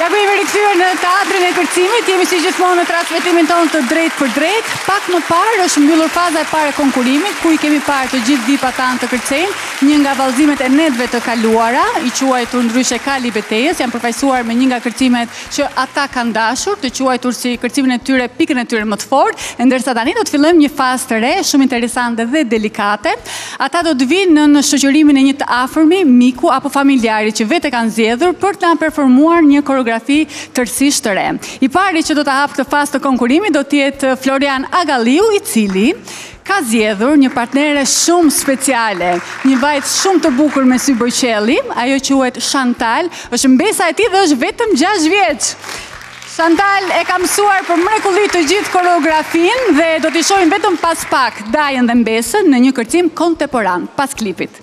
Ja ku jemi rikthyer në teatrin e kërcimit, jemi si gjithmonë në transmitimin tonë të drejtpërdrejtë. Pak më parë është mbyllur faza e parë e konkurimit, ku i kemi parë të gjithë vipat tanë të kërcejnë, një nga vallëzimet e netve të kaluara, i quajtur ndryshe kali i betejës, janë përfaqësuar me një nga kërcimet që ata kanë dashur, të quajtur si kërcimin e tyre pikën e tyre më të fortë, e ndërsa tani do të fillojmë një fazë të re, shumë interesante dhe delikate. Ata do të vijnë nën shoqërimin e një të afërmi, miku apo familjari që vetë e kanë zgjedhur për të na performuar një koreografi tërësisht të re. I pari që do ta hapë këtë fazë të konkurimit do të jetë Florian Agalliu, i cili ka zgjedhur një partnere shumë speciale, një vajzë shumë të bukur me sy bojqelli, ajo quhet Chantal, është mbesa e tij dhe është vetëm 6 vjeç. Chantal e ka mësuar për mrekulli të gjithë koreografinë dhe do t'i shohim vetëm pas pak dajën dhe mbesën në një kërcim kontemporan, pas klipit.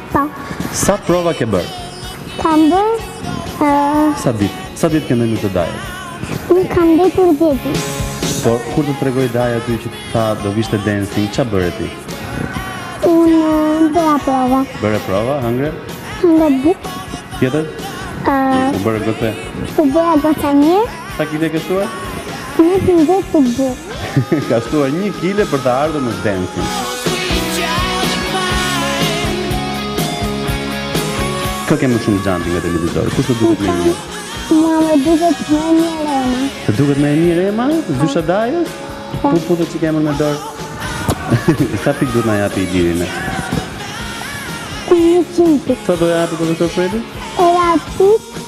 Po. Sa prova ke bërë? Kam bërë... Sa ditë? Sa ditë ke ndërmjet të dajës? Unë kam mbetur 10 ditë. Por kur të tregoi daja ty që të tha do vish te Dancing, ça bëre ti? Unë bëra prova. Bëre prova, hëngre? Hëngre bukë. Tjetër? Uh, u bëre gote? U bëre gote mirë. Sa kile ke shtuar? Një kile për të bërë. Ka shtuar një kile për të ardhur në Dancing. Kë ke më shumë xhan ti nga televizori? Kush të duket më e mirë? Mua më duket më e mirë Ema. Të duket më e mirë Ema? Dysha dajës? Po po të çikëm në dorë. Sa pikë duhet na japi juria ne? Njëqind pikë. Sa do japi teta Fredi? E japi pikë.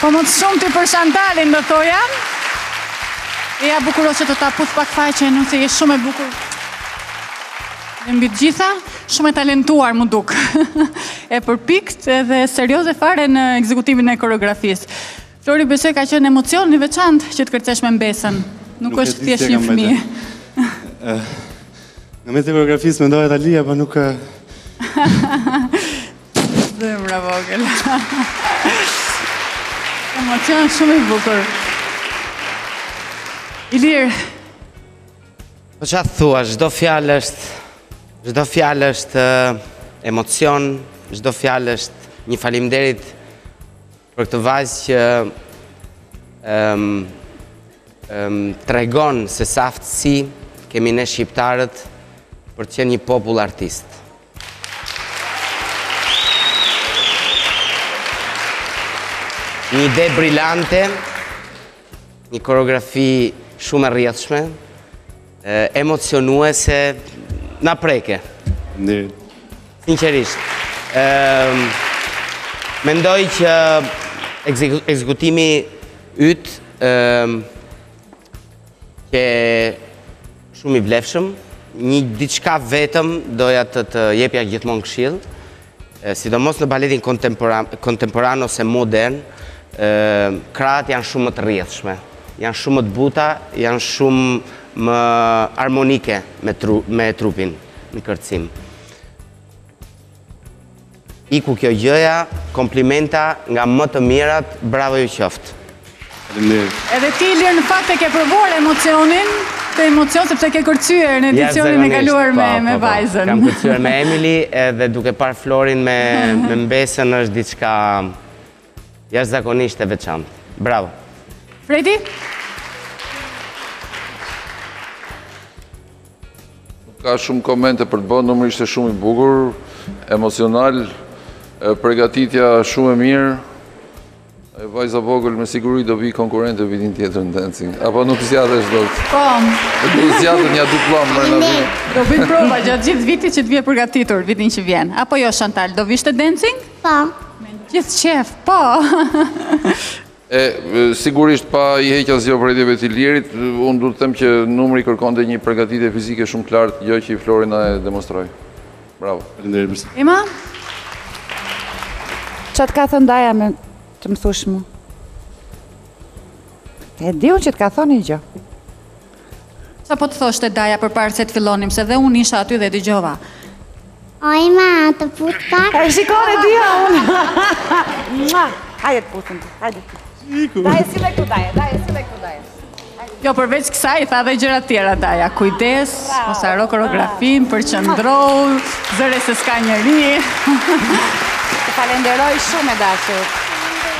Po më së shumti për Shantalin do thoja. Eja bukuroshe të ta puth pak faqen, nuk se je shumë e bukur. Dhe mbi të gjitha, shumë e talentuar më duket. E përpiktë edhe serioze fare në ekzekutimin e koreografisë. Flori besoj ka qenë emocion i veçantë që të kërcesh me mbesën. Nuk, nuk është thjesht një fëmijë. Në mes të koreografisë mendohet Alia, pa po nuk... Zemra e vogël. Emocion shumë i bukur. Ilir. Po ça thua, çdo fjalë është çdo fjalë është emocion, çdo fjalë është një faleminderit Për këtë vajzë që um, um, tregon se sa aftësi kemi ne shqiptarët për të qenë një popull artist. Një ide brilante, një koreografi shumë e rrjedhshme, Emocionuese, na preke. Faleminderit. Sinqerisht. Mendoj që ekzekutimi yt qe shumë i vlefshëm, një diçka vetëm doja të të jepja gjithmonë këshill, Sidomos në baletin kontemporan ose modern, krahët janë shumë më të rrjedhshme, janë shumë më të buta, janë shumë më armonike me trupin në kërcim. Iku kjo gjëja, komplimenta nga më të mirat, bravo ju qoftë. Edhe ti Ilir në fakt e ke provuar emocionin, këtë emocion sepse ke kërcyer në edicionin e kaluar me vajzën. Kam kërcyer me Emily edhe duke parë Florin me mbesën është diçka jashtëzakonisht e veçantë. Bravo. Fredi? Nuk ka shumë komente për të bërë, numri ishte shumë i bukur, emocional, përgatitja shumë e mirë. Ajo vajza vogël me siguri do vi konkurrente vitin tjetër në dancing. Apo nuk zgjatesh dot. Po. Do zgjatet një diplomë më në vit. Do bëjë prova gjatë gjithë vitit që të vijë e përgatitur vitin që vjen. Apo jo Chantal, do vish te dancing? Po. Me gjithë qef, po. E sigurisht pa i heq asgjë vërejtjeve të Ilirit, unë duhet të them që numri kërkonte një përgatitje fizike shumë të lartë, gjë që i Florina e demonstroi. Bravo. Faleminderit. Ema. Çfarë të ka thënë daja me të më thosh më? E di unë që të ka thënë një gjë. Ça po të thoshte daja përpara se të fillonim, se dhe unë isha aty dhe dëgjova. O, ima, të puth pak. E shikon e dija unë. Mua, hajde të puth, hajde. Iku. Daje, si me ku daje, daje, si me ku daje. Jo, përveç kësaj, tha dhe gjërat tjera daja. Kujdes, mos harro koreografin, përqendrohu, zëre se s'ka njëri. Të falenderoj shumë e dashur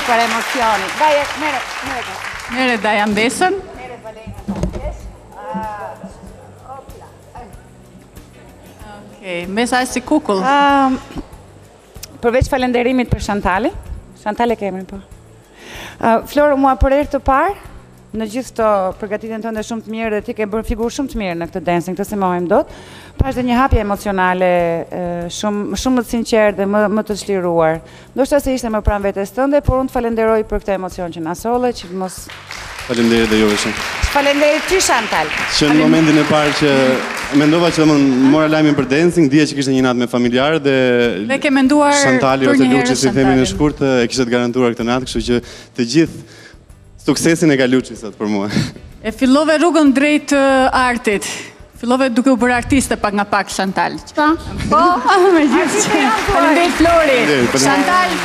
për emocionin. Daja, merre, merre. Merre, daja, mbesën. Merre, balena, mbesën. Okej, mbesa e si kukull. Përveç falenderimit për Shantalin, Shantal e kemi, po. Florë, mua për herë të parë, Në gjithë këtë përgatitjen tënde shumë të mirë dhe ti ke bërë figurë shumë të mirë në këtë dancing, këtë s'e mohojmë dot. Pashë dhe një hapje emocionale shumë shumë më të sinqertë dhe më më të çliruar. Ndoshta se ishte më pranë vetes tënde, por unë të falenderoj për këtë emocion që na solle, që mos Faleminderit dhe juve shumë. Faleminderit ty Chantal. Që në momentin e parë që mendova që domethënë mora lajmin për dancing, dija që kishte një natë me familjarë dhe Dhe ke menduar Chantali ose Luçi siç i themi ne shkurt e kishte garantuar këtë natë, kështu që të gjithë Suksesin e ka Luçi sot për mua. E fillove rrugën drejt artit. Fillove duke u bërë artiste pak nga pak, Shantal. Po? Po, me gjithë që. Faleminderit Flori. Shantal.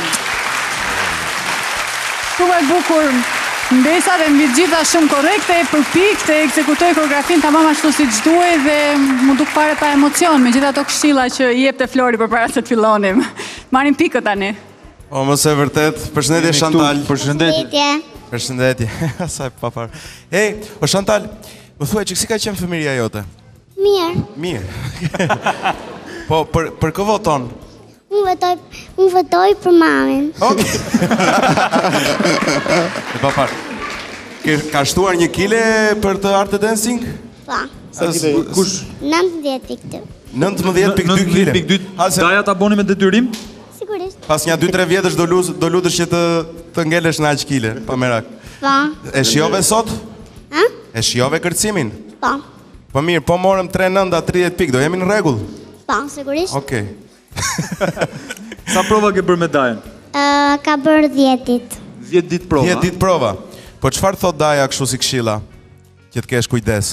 Shumë e bukur. Ndërsa dhe mbi të gjitha shumë korrekte, e përpiktë, ekzekutoi koreografinë tamam ashtu siç duhej dhe m'u duk fare pa emocion, me gjitha ato këshilla që i jepte Flori përpara se të fillonim. Marrim pikët tani. O, po, mëse e vërtetë, përshëndetje Shantal. Përshëndetje. Përshëndetje. Sa e paparë. Ej, o Shantal, më thuaj çik si ka qenë fëmijëria jote? Mirë. Mirë. po për për kë voton? Unë votoj, unë votoj për mamin. Okej. e paparë. Të ka shtuar një kile për të art dancing? Po. Sa kile? Kush? 19.2. 19.2 kile. Daja ta bonte me detyrim? Sigurisht. Pas nja 2-3 vjetësh do lut, do lutesh që të të ngelesh në aq kile, pa merak. Po. E shijove sot? Ë? E shijove kërcimin? Po. Po mirë, po morëm 3 nënta 30 pikë, do jemi në rregull? Po, sigurisht. Okej. Sa prova ke bërë me dajën? Ë, ka bërë 10 ditë. 10 ditë prova. 10 ditë prova. Po çfarë thotë daja kështu si këshilla? Që të kesh kujdes.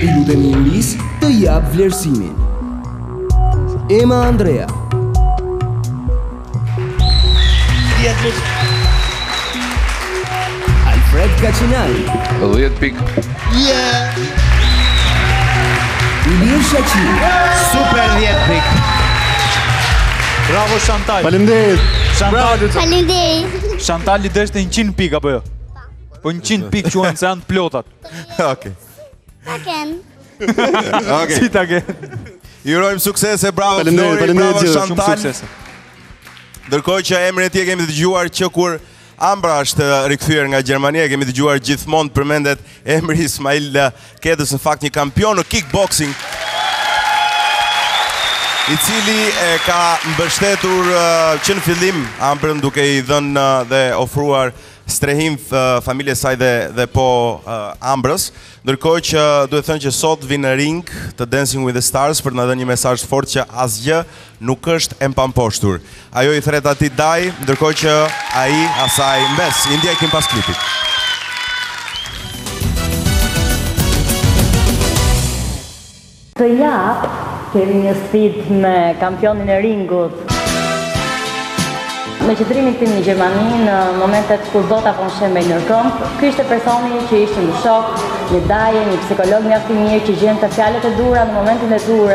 I lutemi jurisë të japë vlerësimin. Ema Andrea. Dhjetë pikë. Alfred Kaçinari. 10 pikë. Yeah. Ilir Shaqiri. Super 10 pikë. Bravo Chantal. Faleminderit. Chantal. Faleminderit. Chantal i deshte 100 pikë apo jo? Po 100 pikë quhen se janë të plota. Okej. Taken. Okej. Si taken. Ju urojmë suksese, bravo Flori, bravo Chantal. Faleminderit, faleminderit, shumë suksese. Ndërkohë që emrin e tij kemi dëgjuar që kur Ambra është rikthyer nga Gjermania, e kemi dëgjuar gjithmonë përmendet emri Ismail Keta, është në fakt një kampion në kickboxing. I cili e ka mbështetur që në fillim Ambrën duke i dhënë dhe ofruar strehim familjes saj dhe dhe po Ambrës, ndërkohë që duhet thënë që sot vijnë në ring të Dancing with the Stars për të na dhënë një mesazh të fortë që asgjë nuk është e pamposhtur. Ajo i thërret atij dajë, ndërkohë që ai asaj mbesë. I ndjekim pas klipit. Këtë javë kemi një sfidë me kampionin e ringut. Në qëndrimin tim në Gjermani, në momentet kur bota po më shembej nën këmbë, ky ishte personi që ishte një shok, një daje, një psikolog mjaft i mirë që gjente fjalët e duhura në momentin e duhur.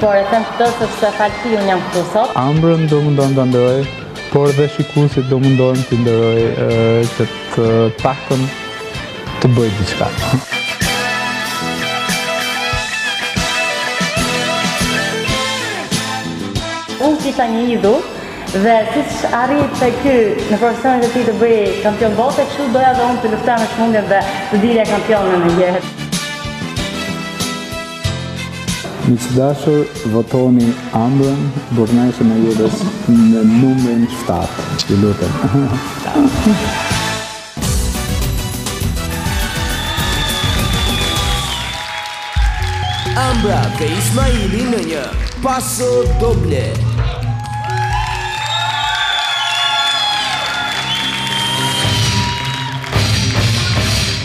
Por e them këtë sepse falë tij unë jam këtu sot. Ambrën do mundohem ta nderoj, por dhe shikuesit do mundohem t'i nderoj që të paktën të bëj diçka. Unë e kisha një idhull, dhe siç arriti ky në profesionet e tij të bëhej kampion bote, kështu doja dhe unë të luftoja sëmundjen dhe të dilja kampione në jetë. Miq të dashur, votoni Ambrën, burrneshën e jetës në numrin 7. Ju lutem. Ambra dhe Ismaili në një paso doble.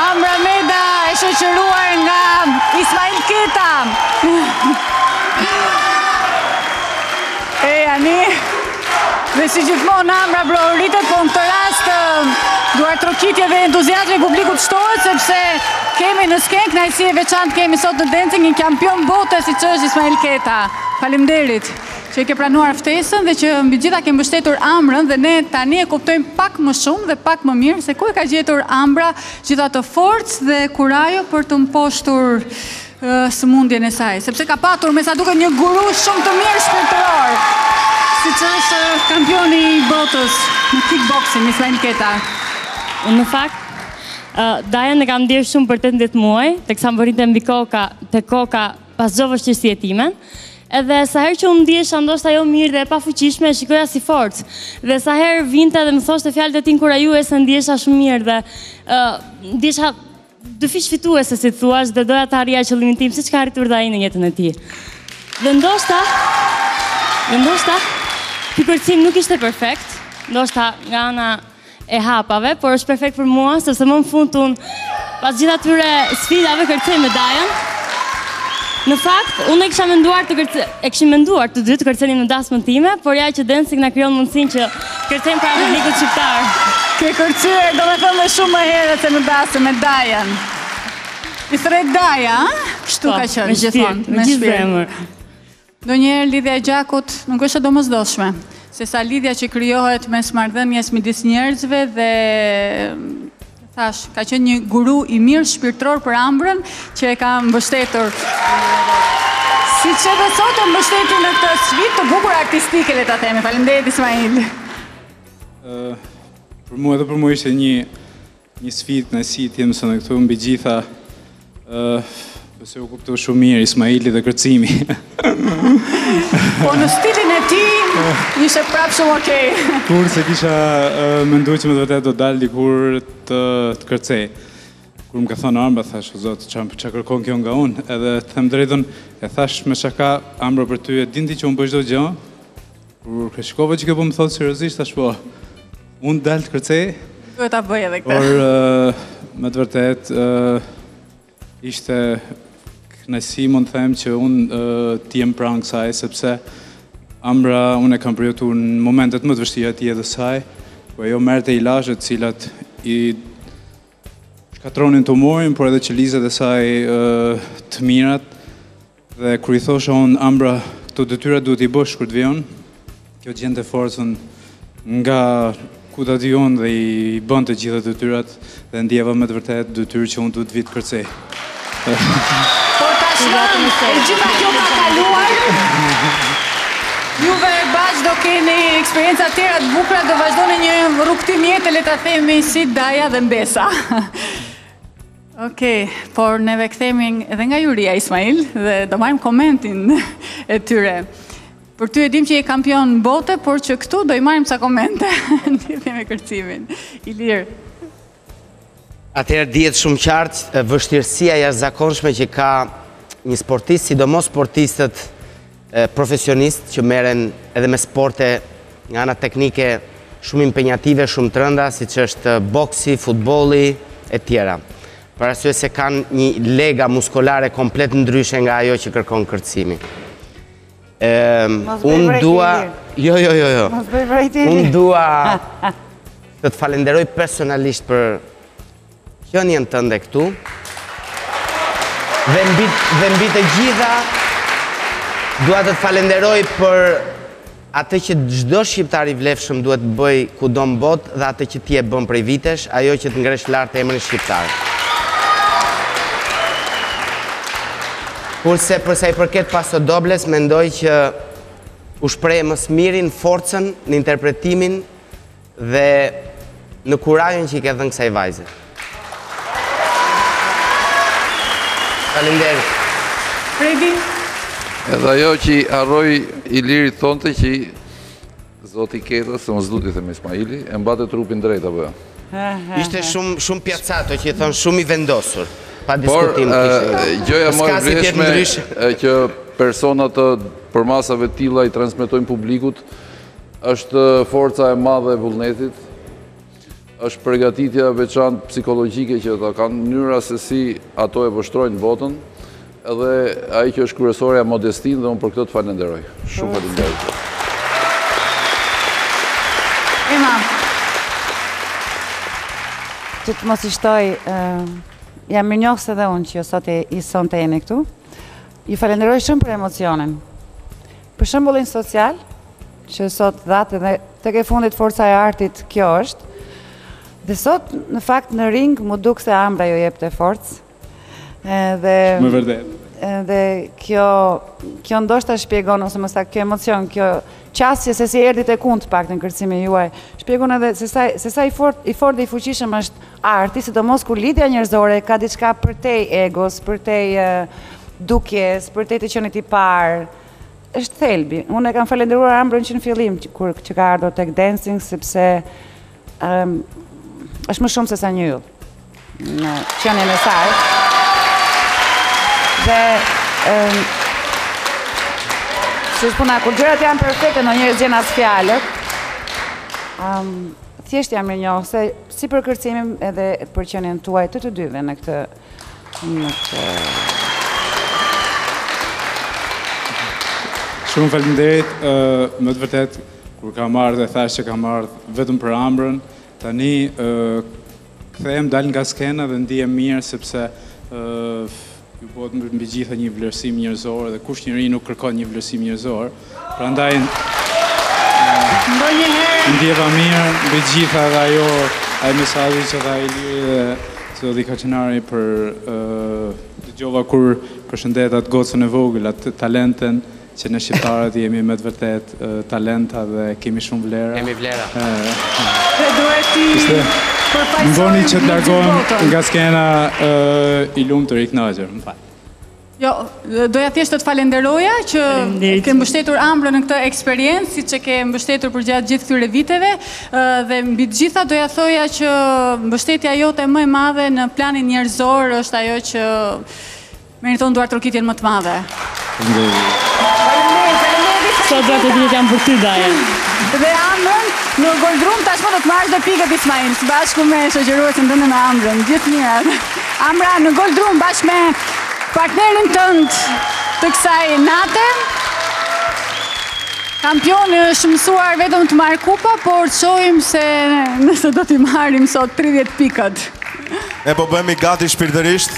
Ambra Meda e shoqëruar nga Ismail Keta. E ani, dhe si gjithmonë Ambra brohoritet, po në këtë rast duartrokitje dhe entuziazmi i publikut shtohet, sepse kemi në skenë, kënaqësi e veçantë kemi sot në Dancing, një kampion bote siç është Ismail Keta. Faleminderit. Që e ke pranuar ftesën dhe që mbi të gjitha ke mbështetur Ambrën dhe ne tani e kuptojmë pak më shumë dhe pak më mirë se ku e ka gjetur Ambra gjithë atë forcë dhe kurajo për të mposhtur sëmundjen e saj, sepse ka patur me sa duket një guru shumë të mirë shpirtëror, siç është kampioni i botës në kickboxing, Ismail Keta. Unë në fakt, dajën e kam ndier shumë për tetëmbëdhjetë muaj, teksa më rrinte mbi kokë, tek koka Pas çdo vështirësie time, edhe sa herë që unë ndihesha ndoshta jo mirë dhe e pafuqishme, e shikoja si forcë. Dhe sa herë vinte dhe më thoshte fjalët e tij inkurajuese, ndihesha shumë mirë dhe ë ndihesha dyfish fituese si të thuash, dhe doja të arrija qëllimin tim, siç ka arritur dhe ai në jetën e tij. Dhe ndoshta dhe ndoshta Ky kërcim nuk ishte perfekt, ndoshta nga ana e hapave, por është perfekt për mua, sepse më në fund unë, pas gjithë atyre sfidave, kërcej me dajën. Në fakt, unë e kisha menduar të kërcej, e kishim menduar të dy të kërcenim në dasmën time, por ja që Dancing na krijon mundësinë që të kërcejmë para publikut shqiptar. Ke kërcyer, domethënë dhe shumë më herët se në dasmë me dajën. I thërret daja, a? Kështu po, ka qenë, gjithmonë, me shpirt. Ndonjëherë lidhja e gjakut nuk është e domosdoshme, sesa lidhja që krijohet mes marrëdhënies midis njerëzve dhe thash, ka qenë një guru i mirë shpirtëror për Ambrën që e ka mbështetur. Siç edhe sot e mbështeti në këtë sfidë të bukur artistike, le ta themi. Faleminderit Ismail. Ë për mua edhe për mua ishte një Një sfidë në si ti mëson këtu mbi gjitha ë Pse u kuptu shumë mirë Ismaili dhe kërcimi. Po në stilin e ti ishte prapë shumë okej. Okay. Kur se kisha uh, mendu që me të vërtet do dal dikur të, të kërcej. Kur më ka thonë Ambra, thash, o zot, që, ça kërkon kjo nga unë, edhe të them të drejtën, e thash me shaka, Ambra për ty, e di ti që unë bëj çdo gjë, Kur e shikova që kjo po më thotë seriozisht thash po unë do dal të kërcej. Duhet ta bëj edhe këtë. Por me të vërtet ë ishte kënaqësi mund të them që unë t'i jem pranë kësaj sepse Ambrën unë e kam përjetuar në momentet më të vështira të jetës saj, ku ajo merrte ilaçe të cilat i shkatronin tumorin, por edhe qelizat e saj të mirat. Dhe kur i thosha unë Ambra këto detyra duhet t'i bësh kur të vij unë, kjo gjente forcën nga ku ta di unë dhe i bënte të gjitha detyrat dhe ndjeva me të vërtetë detyrë që unë duhet të vij të kërcej. Por tashmë e gjitha kjo ka kaluar. Juve bashkë do keni eksperienca të tjera të bukura, do vazhdoni një rrugëtim jetë le ta themi si daja dhe mbesa. Okej, por neve kthehemi edhe nga juria Ismail dhe do marrim komentin e tyre. Për ty e dim që je kampion bote, por që këtu do i marrim ca komente në lidhje me kërcimin. Ilir. Atëherë dihet shumë qartë vështirësia jashtëzakonshme që ka një sportist, sidomos sportistët Profesionistë që merren edhe me sporte nga ana teknike shumë impenjative, shumë të rënda, siç është boksi, futbolli etj. Për arsye se kanë një lega muskulare komplet ndryshe nga ajo që kërkon kërcimi. Mos bëj vrejtje Ilir. Jo, jo, jo, jo. Mos bëj vrejtje Ilir. Unë dua të të falenderoj personalisht për Qënien tënde këtu dhe mbi të gjitha dua të të falenderoj për atë që çdo shqiptar i vlefshëm duhet të bëjë kudo në botë dhe atë që ti e bën prej vitesh, ajo që të ngresh lart emrin shqiptar. Kurse për sa i përket Paso Dobles mendoj që u shprehe më së miri në forcën, në interpretimin Dhe në kurajën që i ke dhënë kësaj vajze. Faleminderit. Fredi. Edhe ajo që i harroi Iliri të thonte që i zoti këtës, se m'u zu të them Ismaili, e mbate trupin drejt, apo jo? Ishte shumë shumë piazzato që i thon shumë i vendosur. Pa diskutim që ishte. Por gjëja më e vlefshme që persona të përmasave të tilla i transmetojnë publikut Është forca e madhe e vullnetit, është pregatitja e veçantë psikologjike që ata kanë, mënyra se si ata e vështrojnë botën, edhe ajo që është kryesorja modestinë dhe unë për këtë të falenderoj. Shumë faleminderit. Ema, që të mos e zgjas, jam mirënjohëse dhe unë që sot e sonte jeni këtu. Ju falenderoj shumë për emocionin. Për shembullin social, që sot dhatë edhe tek e fundit forca e artit, kjo është. Dhe sot, në fakt, në ring, m'u duk se Ambra ju jepte forcë. Dhe... Me vërtet. Dhe kjo, kjo ndoshta shpjegon, ose më sa ky emocion, kjo qasje se si erdhi tek unë të paktën kërcimi juaj, shpjegon edhe se sa, se sa i, fort, i fort dhe i fuqishëm është arti, sidomos kur lidhja njerëzore ka diçka përtej egos, përtej dukjes, përtej të qenit i parë, Është thelbi. Unë e kam falenderuar Ambrën që në fillim kur që ka ardhur tek Dancing sepse um, është më shumë se sa një yll. Në qenien e saj. Dhe um, si është puna, kur gjërat janë perfekte, ndonjëherë s'gjen as fjalët, um, thjesht jam mirënjohëse, si për kërcimin edhe për qenien tuaj të të dyve në këtë Shumë faleminderit, me të vërtetë, kur kam ardhë e thashë që kam ardhë vetëm për Ambrën, tani kthehem, dal nga skena dhe ndihem mirë, sepse ju bëtë mbi gjitha një vlerësim njerëzor dhe kush njeri nuk kërkon një vlerësim njerëzor, Prandaj ndihem mirë mbi gjitha dhe ajo ai mesazhi që dha Iliri dhe Zoti Kaçinari po e dëgjova kur përshëndeti atë gocën e vogël, atë talenten që ne shqiptarët jemi me të vërtetë talenta dhe kemi shumë vlera. Kemi vlera. Dhe duhet t'i përfaqësojmë në gjithë botën. Më lejoni që të largohem nga skena i lumtur, i kënaqur, më fal. Jo, doja thjesht të të falenderoja që ke mbështetur Ambrën në këtë eksperiencë, siç e ke mbështetur përgjatë gjithë këtyre viteve, dhe mbi të gjitha doja thoja që mbështetja jote më e madhe në planin njerëzor është ajo që meriton duartrokitjen më të madhe. Sa duartrokitjet janë për ty, Daja. Dhe Ambrën, në Gold Room, tashmë do të marrësh dhe pikët Ismail, së bashku me shoqëruesen tënde, me Ambrën. Gjithë të mirat. Ambra në Goldrum bashkë me partnerin tënd të kësaj nate. Kampioni është mësuar vetëm të marrë kupa, por shohim se nëse do t'i marrim sot 30 pikët. E po bëhemi gati shpirtërisht.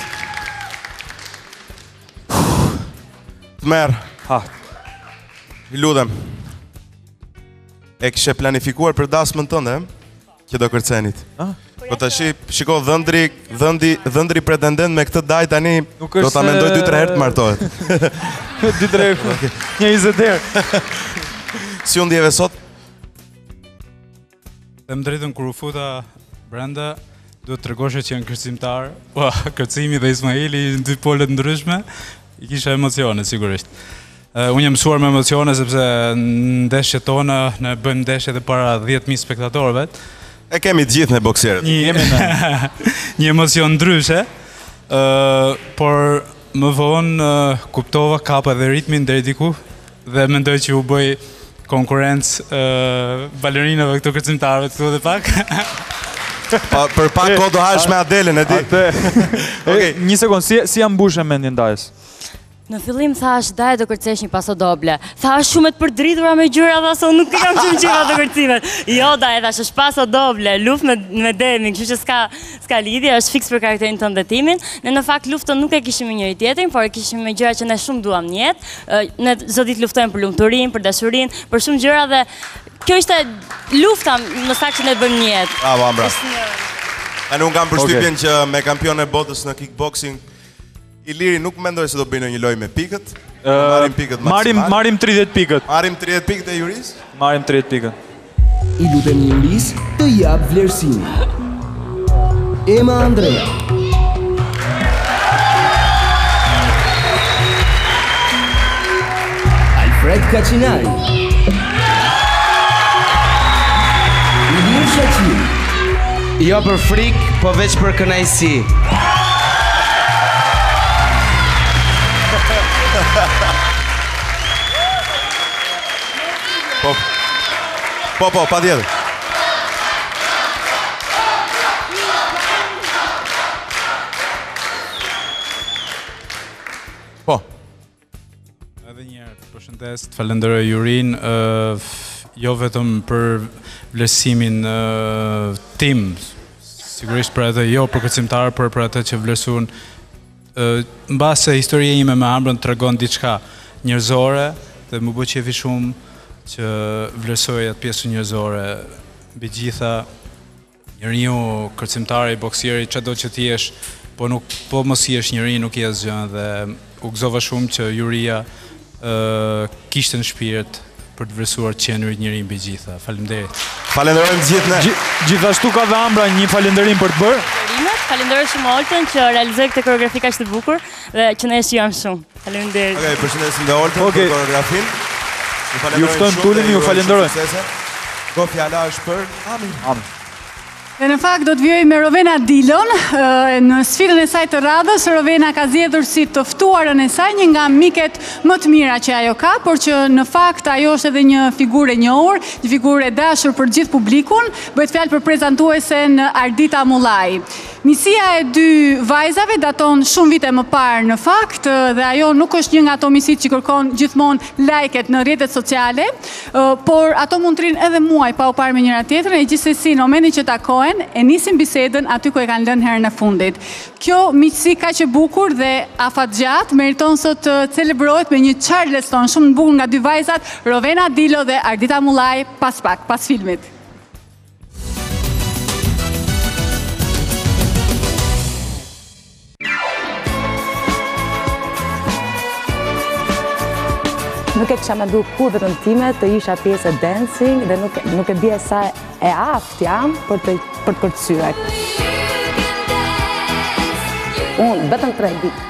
Të merë. Ha. I lutem. E kishe planifikuar për dasmën tënde, e? që do kërcenit. Ah? Po tashi, shiko, dhëndri, dhëndi, dhëndri pretendent me këtë daj tani, Nuk është... do ta mendojë 2-3 herë të martohet. 2-3 herë, njëzet herë. si u ndjeve sot? Të them të drejtën kur u futa brenda, duhet të tregoje që je kërcimtar, po, kërcimi dhe Ismaili janë dy pole të ndryshme, i kisha emocionet, sigurisht. Unë jam mësuar me emocione sepse në ndeshjet tona ne bëjmë ndeshje edhe para 10000 spektatorëve. E kemi të gjithë ne boksierët. E kemi ne. një emocion ndryshe. Ë, uh, por më vonë uh, kuptova kapa dhe ritmin deri diku dhe mendoj që u bëj konkurrencë uh, balerinave këtu kërcimtarëve këtu edhe pak. Po, për pak kohë do hahesh me Adelën, e di. Okej, okay. një sekondë, si si ia mbushe mendjen dajës? Në fillim thashë, dajë do kërcesh një paso doble. Tha shumë të përdredhura me gjëra, tha se unë nuk kam shumë gjëra te kërcimet. Jo, dajë, thashë, është paso doble, luftë me, me demin, kështu që s'ka, s'ka lidhje, është fix për karakterin tënd e timin. Ne në fakt luftën nuk e kishim me njëri tjetrin, por e kishim me gjëra që ne shumë duam në jetë. Ne çdo ditë luftojmë për lumturinë, për dashurinë, për shumë gjëra dhe kjo ishte lufta në fakt që ne bëjmë në jetë. Bravo, Ambra. Unë nuk kam përshtypjen që me kampionë botës në kickboxing, Iliri nuk mendoj se do bëjë ndonjë lojë me pikët. Marrim pikët më. Marrim marrim 30 pikët. Marrim 30 pikët e jurisë? Marrim 30 pikët. I lutem jurisë të japë vlerësimin. Ema Andrea. Alfred Kaçinari Ilir Shaqiri Jo për frikë, po veç për kënaqësi Po, po, po, patjetër Po, po Edhe një herë përshëndes, të falenderoj jurinë, jo vetëm për vlerësimin tim, sigurisht për atë jo për kërcimtar, por për atë që vlerësuan mbase historia ime me Ambrën tregon diçka njerëzore dhe m'u bë qejfi shumë që vlerësoi atë pjesën njerëzore. Mbi të gjitha Njeriu kërcimtar, boksier, çdo që të jesh, po nuk, po mos jesh njeri, nuk je asgjë, dhe u gëzova shumë që juria e kishte në shpirt për të vlerësuar të qenurit njeri mbi të gjitha. Faleminderit. Falenderojmë gjithë ne. Gjithashtu ka dhe Ambra një falenderim për të bërë. Falenderoj shumë Oltën që realizoi këtë koreografi kaq të bukur dhe që ne e shijuam shumë. Faleminderit. Okej, okay, përshëndesim dhe Oltën okay. për koreografinë. Ju falenderoj. Ju ftojmë të ulemi, ju falenderoj. Fjala është për Amin. Amin. Dhe në fakt do të vijoj me Rovena Dilon, në sfidën e saj të radhës, Rovena ka zgjedhur si të ftuarën e saj një nga miket më të mira që ajo ka, por që në fakt ajo është edhe një figurë e njohur, një figurë e dashur për gjithë publikun, bëhet fjalë për prezantuesen Ardita Mullaj. Miqësia e dy vajzave daton shumë vite më parë në fakt dhe ajo nuk është një nga ato miqësitë që kërkon gjithmonë like-et në rrjetet sociale, por ato mund të rrinë edhe muaj pa u parë me njëra-tjetrën e gjithsesi në momentin që takohen e nisin bisedën aty ku e kanë lënë herën e fundit. Kjo miqësi kaq e bukur dhe afatgjatë meriton sot të celebrohet me një Charleston shumë të bukur nga dy vajzat Rovena Dilo dhe Ardita Mullaj pas pak, pas filmit. Nuk e kisha menduar kurrë veten time të isha pjesë e Dancing dhe nuk, nuk e di sa e aftë jam për të, për të kërcyer. Unë vetëm tre ditë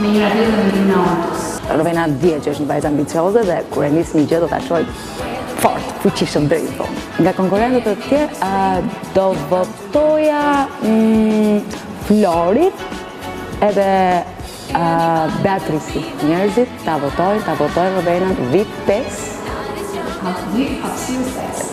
Me një radio dhe me një në ortës. Rovena dihet që është një vajzë ambicioze dhe kur e nis një gjë do ta çojë fort, fuqishëm deri në fund. Nga konkurrentët e tjerë do votoja mm, Florit edhe Beatrisën. Njerëzit ta votojnë, ta votojnë Rovenën vit 5. Atë vit hapësirë 5.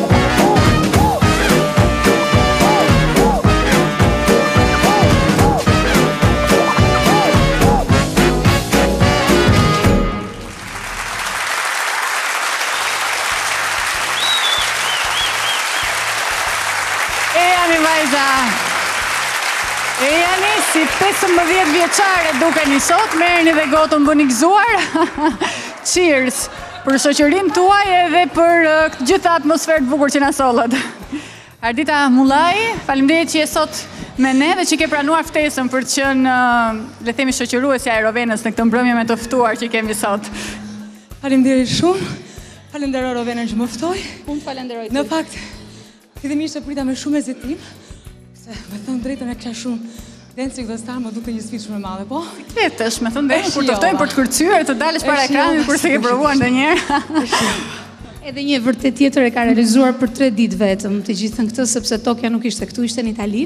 Qire, si 15 vjeçare dukeni sot, merreni dhe gotën bëni gëzuar. Cheers! Për shoqërinë tuaj edhe për këtë gjithë atmosferë të bukur që na sollët. Ardita Mullaj, faleminderit që je sot me ne dhe që ke pranuar ftesën për të qenë, le të themi, shoqëruesja e Rovenës në këtë mbrëmje me të ftuar që kemi sot. Faleminderit shumë. Falenderoj Rovenën që më ftoi. Unë të falenderoj ty. Në fakt, Fillimisht e prita me shumë hezitim, se me thënë të drejtën e kisha shumë Dancing with the Stars më dukej një sfidë shumë e madhe, po? Vërtet është, me thënë të drejtën, kur të ftojnë për të kërcyer, të dalësh para ekranit, kur s'e ke provuar ndonjëherë. Edhe një e vërtetë tjetër e ka realizuar për tre ditë vetëm të gjithën këtë, sepse Tokja nuk ishte këtu, ishte në Itali.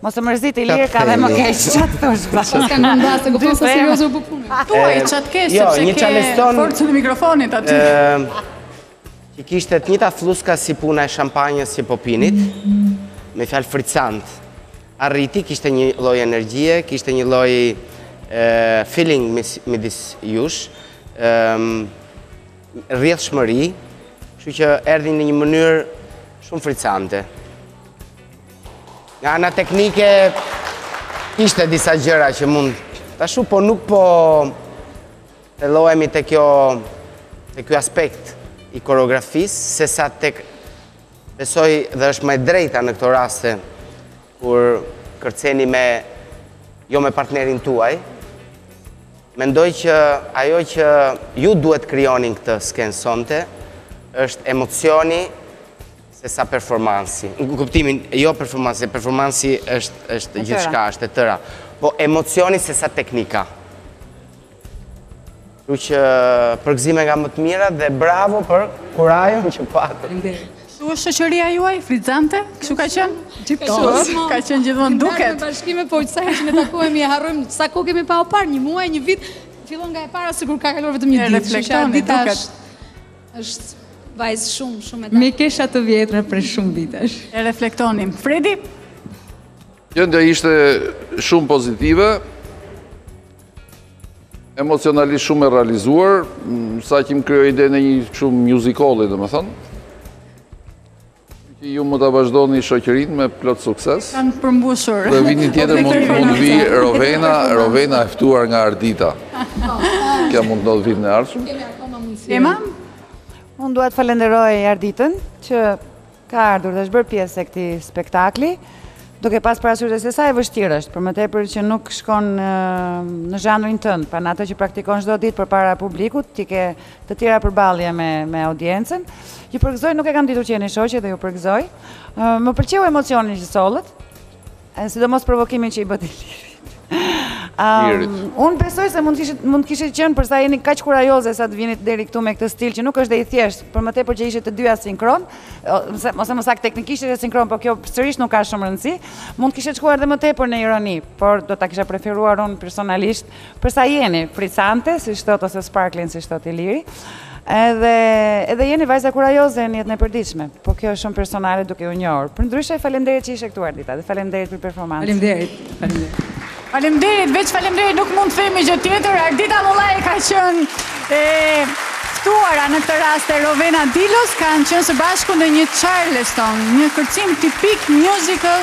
Mos e mërzit Ilir, ka dhe më keq, ç'të thush pra? Që të kanë nda, se e kupton sa serioze u bë puna. Po thuaj, ç'të kesh, jo, sepse ke forcën e mikrofonit aty. Që kishte të njëjtat flluska si puna e shampanjës si popinit, me fjalë fricant. Arriti, kishte një lloj energjie, kishte një lloj feeling midis jush, rrjedhshmëri, kështu që erdhi në një mënyrë shumë fricante. Nga ana teknike kishte disa gjëra që mund të ashtu, po nuk po thellohemi te kjo te ky aspekt i koreografisë, se sa tek besoj dhe është më e drejta në këto raste kur kërceni me jo me partnerin tuaj. Mendoj që ajo që ju duhet të krijonit këtë skenë sonte është emocioni se sa performansi, në kuptimin, jo performansi, se performansi është, është gjithçka, është e tëra, po emocioni se sa teknika. Kështu që përgëzime nga më të mira dhe bravo për kurajon që pate. Kështu është shoqëria juaj, fricante, kështu ka qenë? Gjithmonë, ka qenë gjithmonë duket. Ndarë me bashkime, po sa herë që ne takohemi e harrojmë, sa kohë kemi pa u parë, një muaj, një vit, fillon nga e para, sikur ka kaluar vetëm një ditë, që atë ditë është. Është vajzë shumë, shumë e dalë. Mikesha të vjetra prej shumë vitesh. E reflektoni. Fredi? Gjendja ishte shumë pozitive, emocionalisht shumë e realizuar, saqë më krijoi idenë e një shumë musicali, domethënë. Që ju mund ta vazhdoni shoqërinë me plot sukses. Kanë përmbushur. Dhe vitin tjetër mund mund të vijë Rovena, Rovena e ftuar nga Ardita. Kjo mund të ndodhë vitin e ardhshëm. Kemi akoma mundësi. Ema, unë dua të falenderoj Arditën që ka ardhur dhe është bërë pjesë e këtij spektakli. Duke pas parasysh se sa e vështirë është, për më tepër që nuk shkon në zhanrin tënd, pra në atë që praktikon çdo ditë përpara publikut, ti ke të tjera përballje me me audiencën. Ju përgëzoj, nuk e kam ditur që jeni shoqe dhe ju përgëzoj. Më pëlqeu emocioni që sollët. Sidomos provokimin që i bëtë Ilirit, unë besoj se mund të kishit mund të kishit qenë për sa jeni kaq kurajoze sa të vini deri këtu me këtë stil që nuk është dhe i thjeshtë, për më tepër që ishit të dyja sinkron, ose ose më saktë teknikisht ishit sinkron, por kjo sërish nuk ka shumë rëndësi. Mund të kishit shkuar edhe më tepër në ironi, por do ta kisha preferuar unë personalisht Përse jeni frizante, siç thotë, ose sparkling, siç thotë Iliri, edhe, edhe jeni vajza kurajoze në jetën e përditshme, po kjo është shumë personale duke ju njohur. Përndryshe, falemderit që ishe këtu Ardita, dhe falemderit për performancën. Falemderit, falemderit. Falemderit, veç falemderit nuk mund të themi gjë tjetër, Ardita Mullaj ka qënë e ftuara në këtë rast e Rovena Dilos, kanë qënë së bashku në një Charleston, një kërcim tipik musical,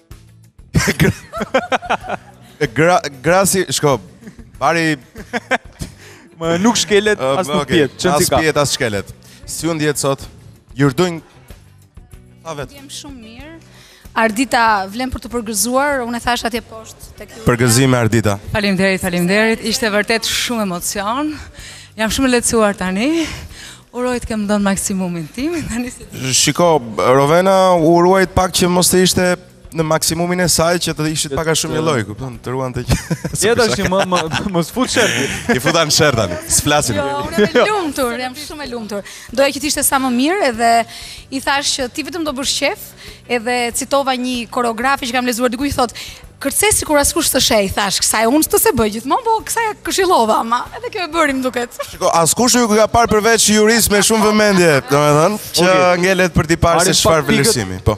Gra, grasi, shko, bari... Më, nuk shkelet, as nuk okay. pihet, qënë si ka. As pihet, as shkelet. Si u ndjetë sot, you're doing... Sa vetë? Jemi shumë mirë. Ardita, vlen për të përgëzuar, unë e thashë atje poshtë. Përgëzime, Ardita. Faleminderit, faleminderit, ishte vërtet shumë emocion. Jam shumë e lehtësuar tani. Uroj të kem dhënë maksimumin tim. Shiko, Rovena u ruajt pak që mos të ishte në maksimumin e saj që të ishit pak a shumë njëlloj, kupton, të ruan të që... Jeta është një më, më, më, më s'fut shërti. I futa në sherr tani, s'flasin. Jo, unë jam e lumtur, jam shumë e lumtur. Doja që t'ishte sa më mirë edhe i thashë që ti vetëm do bësh qejf, Edhe citova një koreograf që kam lexuar diku që thotë, kërce sikur askush s'të sheh, thashë kësaj, unë vetë s'e bëj gjithmonë, po kësaj ia këshillova, ama edhe kjo e bëri më duket. Shiko, askush s'ju ka parë përveç jurisë me shumë vëmendje, domethënë, që okay. ngellet për t'i parë se çfarë vlerësimi, po.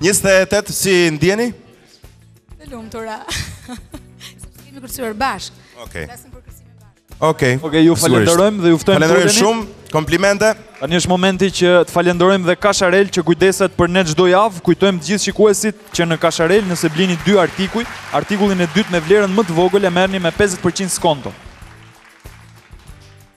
28 si ndiheni? Të lumtura. Sepse kemi kërcyer bashkë. Okej. Flasim për kërcimin bashkë. Okej. Okej, ju falenderojmë dhe ju ftojmë Falenderoj Falenderojmë shumë. Komplimente. Tani është momenti që të falenderojmë dhe Kasharel që kujdeset për ne çdo javë. Kujtojmë të gjithë shikuesit që në Kasharel nëse blini dy artikuj, artikullin e dytë me vlerën më të vogël e merrni me 50% skonto.